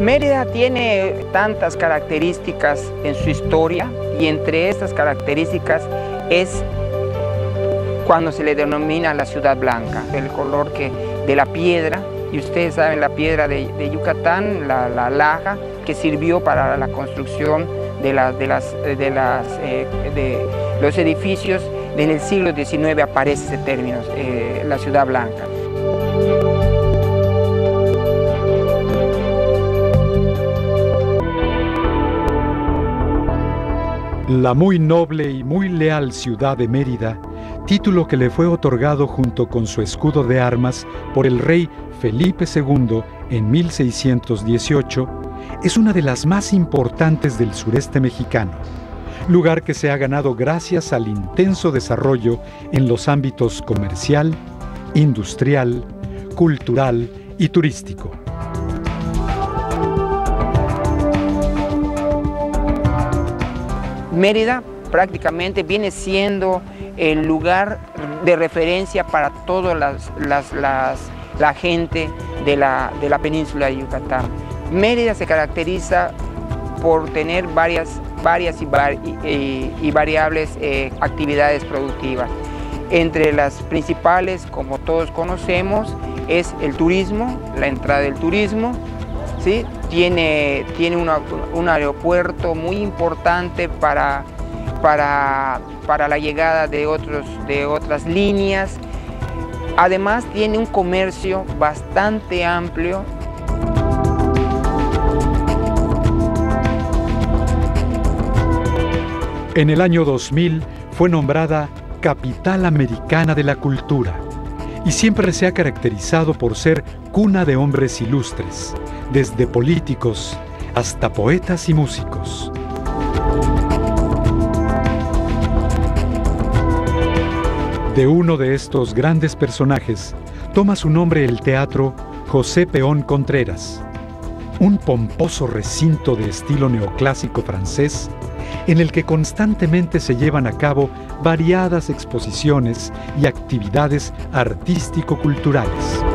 Mérida tiene tantas características en su historia y entre estas características es cuando se le denomina la ciudad blanca, el color que, de la piedra, y ustedes saben la piedra de, Yucatán, la, laja, que sirvió para la construcción de, de, las, las, eh, de los edificios, en el siglo XIX aparece ese término, eh, la ciudad blanca. La muy noble y muy leal ciudad de Mérida, título que le fue otorgado junto con su escudo de armas por el rey Felipe II en 1618, es una de las más importantes del sureste mexicano, lugar que se ha ganado gracias al intenso desarrollo en los ámbitos comercial, industrial, cultural y turístico. Mérida prácticamente viene siendo el lugar de referencia para toda la gente de la, península de Yucatán. Mérida se caracteriza por tener varias, varias y, variables eh, actividades productivas. Entre las principales, como todos conocemos, es el turismo, la entrada del turismo, ¿sí? tiene, tiene un aeropuerto muy importante para, para, para la llegada de, otros, de otras líneas. Además tiene un comercio bastante amplio. En el año 2000 fue nombrada Capital Americana de la Cultura y siempre se ha caracterizado por ser cuna de hombres ilustres, desde políticos hasta poetas y músicos. De uno de estos grandes personajes toma su nombre el teatro José Peón Contreras, un pomposo recinto de estilo neoclásico francés en el que constantemente se llevan a cabo variadas exposiciones y actividades artístico-culturales.